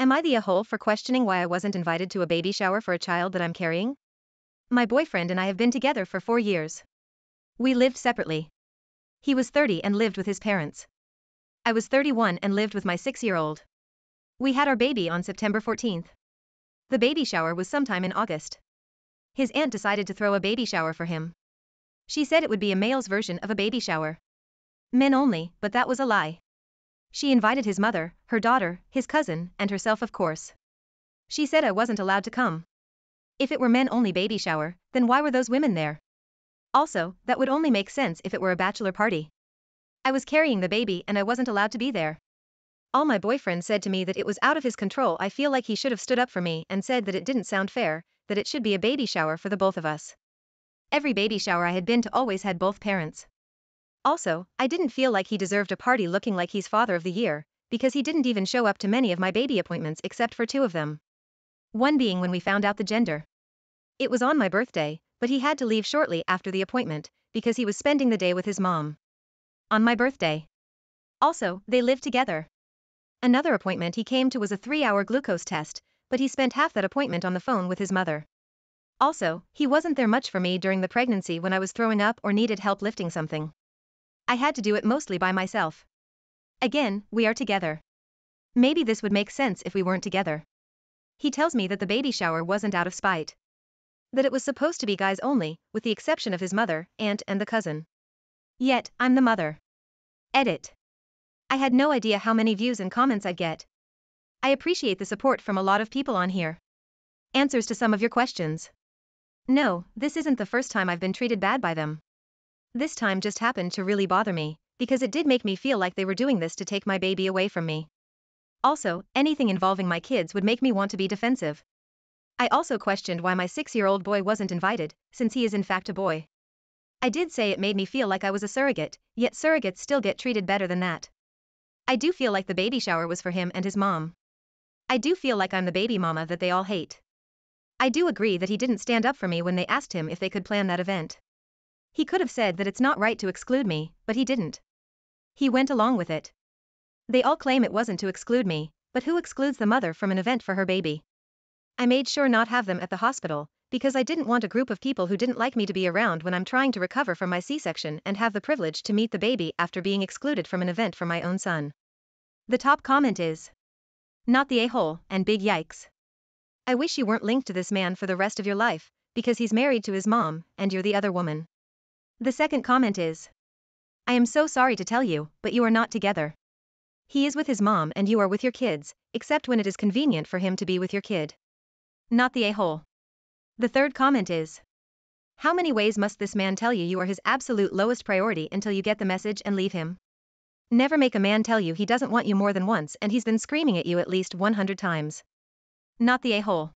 Am I the a-hole for questioning why I wasn't invited to a baby shower for a child that I'm carrying? My boyfriend and I have been together for four years. We lived separately. He was 30 and lived with his parents. I was 31 and lived with my six-year-old. We had our baby on September 14th. The baby shower was sometime in August. His aunt decided to throw a baby shower for him. She said it would be a male's version of a baby shower. Men only, but that was a lie. She invited his mother, her daughter, his cousin, and herself of course. She said I wasn't allowed to come. If it were men only baby shower, then why were those women there? Also, that would only make sense if it were a bachelor party. I was carrying the baby and I wasn't allowed to be there. All my boyfriend said to me that it was out of his control I feel like he should have stood up for me and said that it didn't sound fair, that it should be a baby shower for the both of us. Every baby shower I had been to always had both parents. Also, I didn't feel like he deserved a party looking like he's father of the year, because he didn't even show up to many of my baby appointments except for two of them. One being when we found out the gender. It was on my birthday, but he had to leave shortly after the appointment, because he was spending the day with his mom. On my birthday. Also, they lived together. Another appointment he came to was a three hour glucose test, but he spent half that appointment on the phone with his mother. Also, he wasn't there much for me during the pregnancy when I was throwing up or needed help lifting something. I had to do it mostly by myself. Again, we are together. Maybe this would make sense if we weren't together. He tells me that the baby shower wasn't out of spite. That it was supposed to be guys only, with the exception of his mother, aunt, and the cousin. Yet, I'm the mother. Edit. I had no idea how many views and comments I'd get. I appreciate the support from a lot of people on here. Answers to some of your questions. No, this isn't the first time I've been treated bad by them. This time just happened to really bother me, because it did make me feel like they were doing this to take my baby away from me. Also, anything involving my kids would make me want to be defensive. I also questioned why my six-year-old boy wasn't invited, since he is in fact a boy. I did say it made me feel like I was a surrogate, yet surrogates still get treated better than that. I do feel like the baby shower was for him and his mom. I do feel like I'm the baby mama that they all hate. I do agree that he didn't stand up for me when they asked him if they could plan that event. He could have said that it's not right to exclude me, but he didn't. He went along with it. They all claim it wasn't to exclude me, but who excludes the mother from an event for her baby? I made sure not to have them at the hospital, because I didn't want a group of people who didn't like me to be around when I'm trying to recover from my C-section and have the privilege to meet the baby after being excluded from an event for my own son. The top comment is not the a-hole and big yikes. I wish you weren't linked to this man for the rest of your life, because he's married to his mom, and you're the other woman. The second comment is I am so sorry to tell you, but you are not together. He is with his mom and you are with your kids, except when it is convenient for him to be with your kid. Not the a-hole. The third comment is How many ways must this man tell you you are his absolute lowest priority until you get the message and leave him? Never make a man tell you he doesn't want you more than once and he's been screaming at you at least 100 times. Not the a-hole.